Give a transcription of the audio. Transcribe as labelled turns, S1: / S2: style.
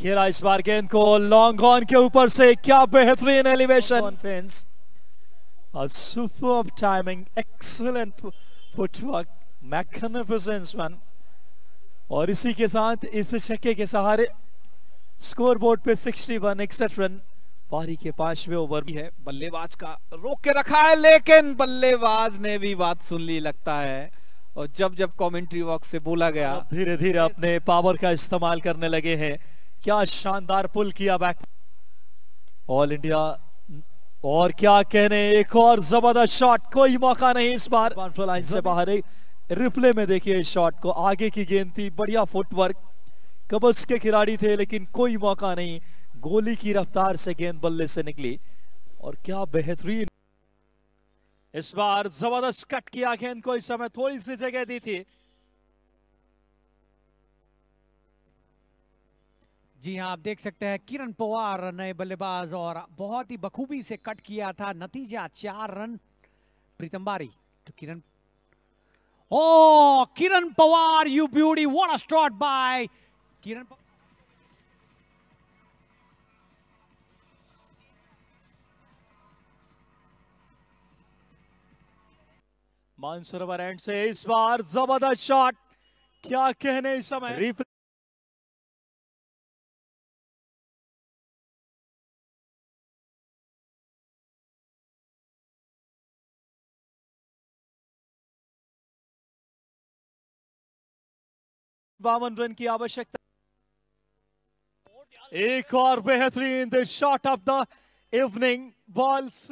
S1: खेला इस बार गेंद को लॉन्ग ऑन के ऊपर से। क्या बेहतरीन elevation finesse super timing excellent footwork magnificence one और इसी के साथ इस छक्के के सहारे स्कोर बोर्ड पे 61 इकसठ रन पारी के पांचवे ओवर भी है।
S2: बल्लेबाज का रोक के रखा है लेकिन बल्लेबाज ने भी बात सुन ली लगता है। और जब जब कमेंट्री बॉक्स से बोला गया
S1: धीरे धीरे अपने पावर का इस्तेमाल करने लगे हैं। क्या शानदार पुल किया बैक ऑल इंडिया और क्या कहने एक और ज़बरदस्त शॉट कोई मौका नहीं इस बार। लाइन से बाहर रिप्ले में देखिए इस शॉट को आगे की गेंद थी बढ़िया फुटवर्क कबस के खिलाड़ी थे लेकिन कोई मौका नहीं। गोली की रफ्तार से गेंद बल्ले से निकली। और क्या बेहतरीन। इस बार ज़बरदस्त कट किया गेंद को इस समय थोड़ी सी जगह दी थी।
S3: जी हाँ आप देख सकते हैं किरण पवार नए बल्लेबाज और बहुत ही बखूबी से कट किया था नतीजा चार रन। प्रीतम बारी तो Kiran. Oh Kiran Pawar you beauty what a shot by Kiran
S1: Mansarovar end से इस बार ज़बरदस्त शॉट क्या कहने इस समय? बावन रन की आवश्यकता। एक और बेहतरीन the shot of the evening balls